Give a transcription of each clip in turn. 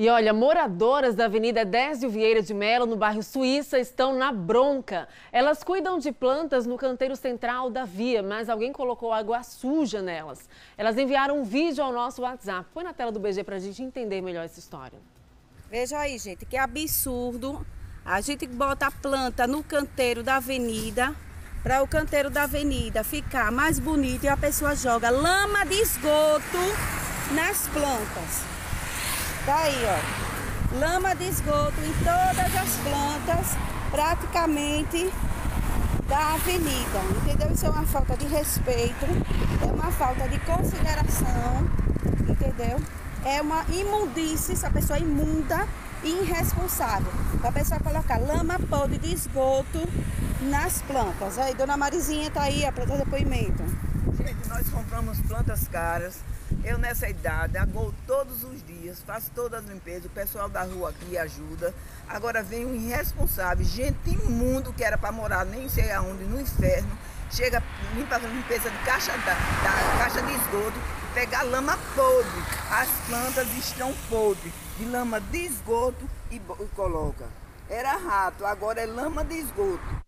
E olha, moradoras da Avenida Désio Vieira de Mello, no bairro Suíça, estão na bronca. Elas cuidam de plantas no canteiro central da via, mas alguém colocou água suja nelas. Elas enviaram um vídeo ao nosso WhatsApp. Põe na tela do BG para a gente entender melhor essa história. Veja aí, gente, que absurdo. A gente bota a planta no canteiro da avenida para o canteiro da avenida ficar mais bonito e a pessoa joga lama de esgoto nas plantas. Tá aí, ó. Lama de esgoto em todas as plantas, praticamente da avenida. Entendeu? Isso é uma falta de respeito, é uma falta de consideração, entendeu? É uma imundície, essa pessoa é imunda e irresponsável. A pessoa colocar lama podre de esgoto nas plantas. Aí, dona Marizinha tá aí, a planta depoimento. Gente, nós compramos plantas caras eu nessa idade, agou todos os dias, faço todas as limpezas, o pessoal da rua aqui ajuda. Agora vem um irresponsável, gente imundo que era para morar nem sei aonde, no inferno, chega, limpa a limpeza de caixa, da, da caixa de esgoto, pega lama podre. As plantas estão podres, de lama de esgoto e, e coloca. Era rato, agora é lama de esgoto.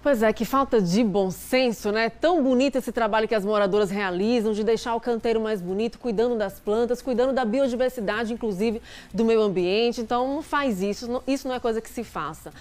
Pois é, que falta de bom senso, né? Tão bonito esse trabalho que as moradoras realizam de deixar o canteiro mais bonito, cuidando das plantas, cuidando da biodiversidade, inclusive do meio ambiente. Então, não faz isso, isso não é coisa que se faça.